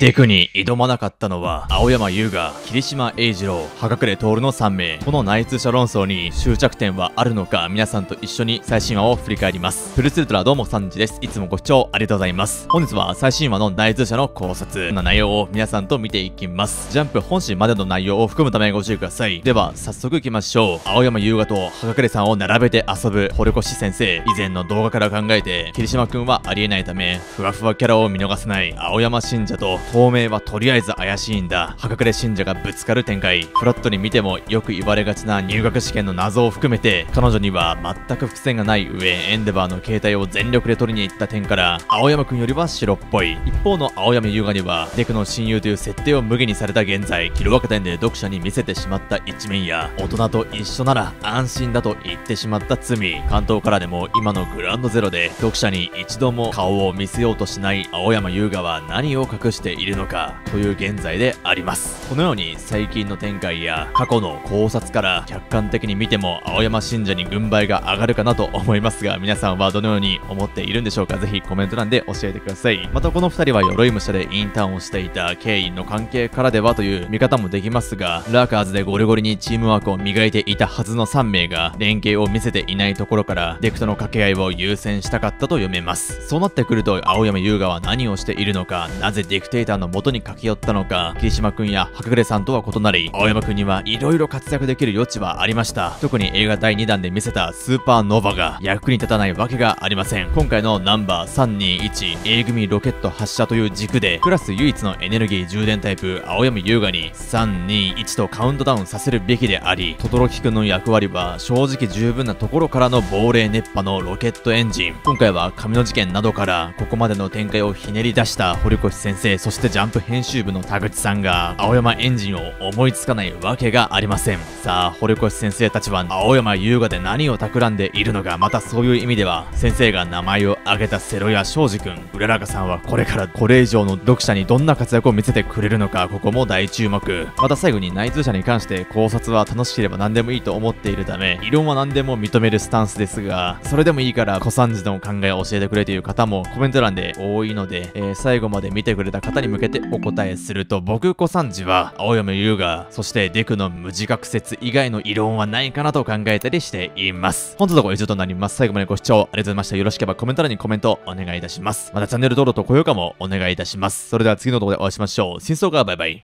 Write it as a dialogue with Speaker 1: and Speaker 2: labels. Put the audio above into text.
Speaker 1: デクに挑まなかったのは、青山優雅、霧島英二郎、葉隠徹の3名。この内通者論争に終着点はあるのか、皆さんと一緒に最新話を振り返ります。フルツルトラどうも3時です。いつもご視聴ありがとうございます。本日は最新話の内通者の考察な内容を皆さんと見ていきます。ジャンプ本誌までの内容を含むためご注意ください。では、早速行きましょう。青山優雅と葉隠さんを並べて遊ぶ堀越先生。以前の動画から考えて、霧島くんはありえないため、ふわふわキャラを見逃せない青山信者と透明はとりあえず怪しいんだ。葉隠信者がぶつかる展開。フラットに見てもよく言われがちな入学試験の謎を含めて、彼女には全く伏線がない上、エンデバーの携帯を全力で取りに行った点から、青山くんよりは白っぽい。一方の青山優雅には、デクの親友という設定を無限にされた現在、キルワカ店で読者に見せてしまった一面や、大人と一緒なら安心だと言ってしまった罪。関東からでも今のグランドゼロで、読者に一度も顔を見せようとしない青山優雅は何を隠しているのか、という現在であります。このように最近の展開や過去の考察から客観的に見ても青山信者に軍配が上がるかなと思いますが、皆さんはどのように思っているんでしょうか？ぜひコメント欄で教えてください。またこの2人は鎧武者でインターンをしていた経緯の関係からではという見方もできますが、ラーカーズでゴリゴリにチームワークを磨いていたはずの3名が連携を見せていないところから、デクとの掛け合いを優先したかったと読めます。そうなってくると、青山優雅は何をしているのか、なぜディクテーターの元に駆け寄ったのか、霧島くんや白暮さんとは異なり、青山くんには色々活躍できる余地はありました。特に映画第2弾で見せたスーパーノーバが役に立たないわけがありません。今回のナンバー321 A 組ロケット発射という軸で、クラス唯一のエネルギー充電タイプ、青山優雅に321とカウントダウンさせるべきであり、轟くんの役割は正直十分なところからの亡霊熱波のロケットエンジン。今回は紙の事件などからここまでの展開をひねり出した堀越先生、そしてしてジャンプ編集部の田口さんが青山エンジンを思いつかないわけがありません。さあ、堀越先生たちは青山優雅で何を企んでいるのか、またそういう意味では、先生が名前を挙げたセロや庄司君、うららかさんはこれからこれ以上の読者にどんな活躍を見せてくれるのか、ここも大注目。また最後に内通者に関して考察は楽しければ何でもいいと思っているため、異論は何でも認めるスタンスですが、それでもいいから小三治の考えを教えてくれという方もコメント欄で多いので、えー最後まで見てくれた方に向けてお答えすると、僕小三治は青山優雅、そしてデクの無自覚説以外の異論はないかなと考えたりしています。本日のご以上となります。最後までご視聴ありがとうございました。よろしければコメント欄にコメントお願いいたします。またチャンネル登録と高評価もお願いいたします。それでは次の動画でお会いしましょう。真相がバイバイ。